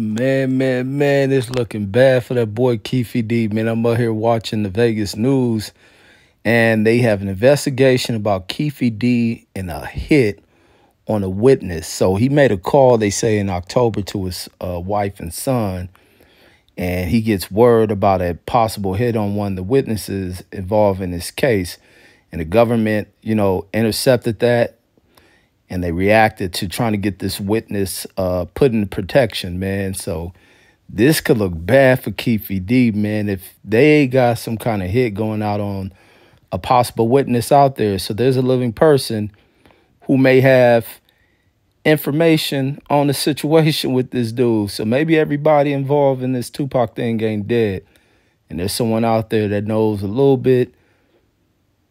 Man, man, man, it's looking bad for that boy Keefe D. Man, I'm out here watching the Vegas news, and they have an investigation about Keefe D and a hit on a witness. So he made a call, they say, in October to his uh, wife and son, and he gets word about a possible hit on one of the witnesses involved in this case. And the government, you know, intercepted that and they reacted to trying to get this witness uh, put in protection, man. So this could look bad for Keefe D, man, if they got some kind of hit going out on a possible witness out there. So there's a living person who may have information on the situation with this dude. So maybe everybody involved in this Tupac thing ain't dead. And there's someone out there that knows a little bit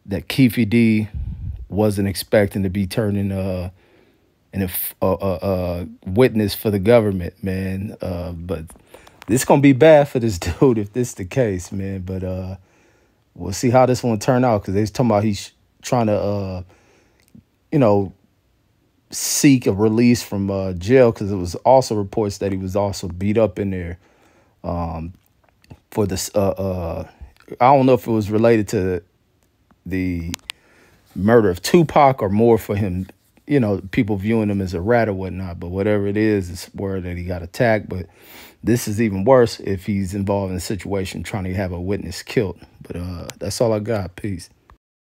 that Keefe D wasn't expecting to be turning uh an a, a, witness for the government, man. Uh, but this gonna be bad for this dude if this the case, man. But uh, we'll see how this one turn out because they're talking about he's trying to, uh, you know, seek a release from uh, jail because it was also reports that he was also beat up in there um, for this. Uh, uh, I don't know if it was related to the murder of Tupac or more for him, you know, people viewing him as a rat or whatnot. But whatever it is, it's word that he got attacked. But this is even worse if he's involved in a situation trying to have a witness killed. But uh, that's all I got. Peace.